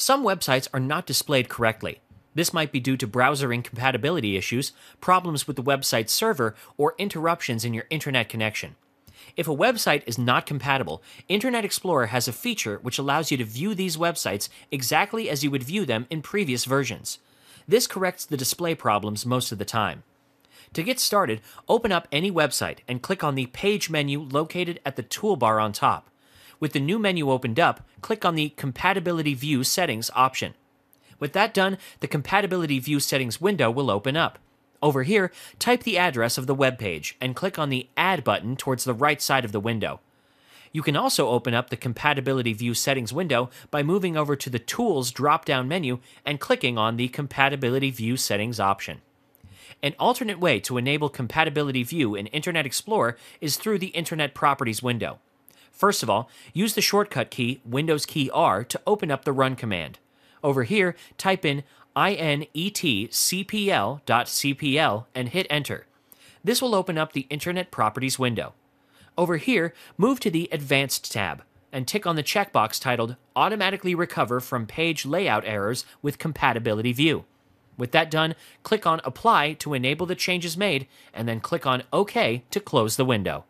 Some websites are not displayed correctly. This might be due to browser incompatibility issues, problems with the website server, or interruptions in your internet connection. If a website is not compatible, Internet Explorer has a feature which allows you to view these websites exactly as you would view them in previous versions. This corrects the display problems most of the time. To get started, open up any website and click on the Page menu located at the toolbar on top. With the new menu opened up, click on the Compatibility View Settings option. With that done, the Compatibility View Settings window will open up. Over here, type the address of the web page and click on the Add button towards the right side of the window. You can also open up the Compatibility View Settings window by moving over to the Tools drop down menu and clicking on the Compatibility View Settings option. An alternate way to enable Compatibility View in Internet Explorer is through the Internet Properties window. First of all, use the shortcut key Windows key R to open up the run command. Over here, type in inetcpl.cpl and hit enter. This will open up the Internet Properties window. Over here, move to the Advanced tab and tick on the checkbox titled Automatically Recover from Page Layout Errors with Compatibility View. With that done, click on Apply to enable the changes made, and then click on OK to close the window.